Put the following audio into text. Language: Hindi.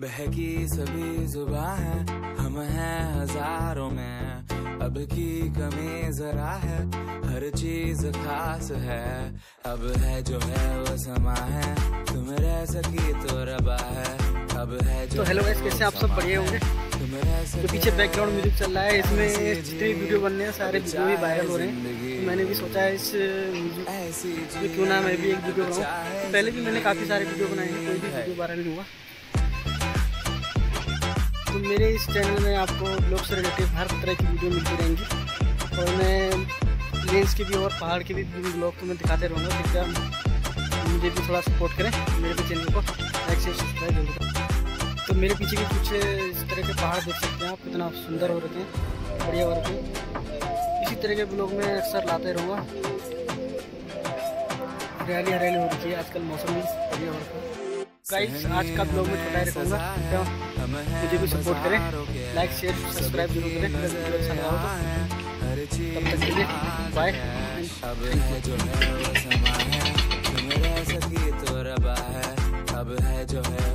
बहकी सभी जुबा है हम हैं हज़ारों में। अब की कमी जरा है हर चीज़ खास है। अब है जो है वो समा है तुम रह सकी तो रबा है। अब है जो तो हेलो गाइस कैसे आप सब बढ़िया होंगे? तो पीछे बैकग्राउंड म्यूज़िक चल रहा है इसमें जितने वीडियो बनने हैं सारे वीडियो भी वायरल हो रहे हैं। मैंने भी सोचा है इस म्यूज़िक क्यों ना मैं भी एक वीडियो बनाऊँ। पहले भी मैंने काफ़ी सारे वीडियो बनाए हैं कोई भी वीडियो वायरल नहीं हुआ। मेरे इस चैनल में आपको ब्लॉग से रिलेटेड हर तरह की वीडियो मिलती रहेंगी। और मैं प्लेन्स की भी और पहाड़ के भी ब्लॉग को मैं दिखाते रहूँगा। कृपया मुझे भी थोड़ा सपोर्ट करें मेरे भी चैनल को। लाइक से सब्सक्राइब ज़रूर करें। तो मेरे पीछे भी कुछ इस तरह के पहाड़ देख सकते हैं आप। कितना सुंदर हो रखे हैं, बढ़िया हो रखे हैं। इसी तरह के ब्लॉग में अक्सर लाते रहूँगा। हरियाली हरियाली हो रखी है। आजकल मौसम भी बढ़िया हो रखा है। आज का ब्लॉग में छोटा ही तो मुझे भी सपोर्ट करें। लाइक शेयर सब्सक्राइब ज़रूर करें। अच्छा तो। तब तक के लिए बाय अब है जो है वो समा है तुम रह है अब है जो है